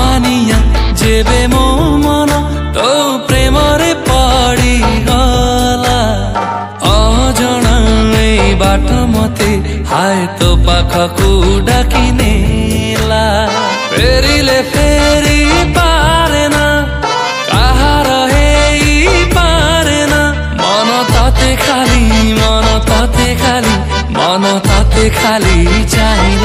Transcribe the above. মানিয়া যেবে মো মন তো প্রেমরে পড়িগলা অজଣା এই বাট মতে হায় তো পাখকু ডাকি নেলা ফেরিলে ফেরি পারে না কাহার হেই পারে না মন তাতে খালি মন তাতে খালি মন তাতে খালি চাই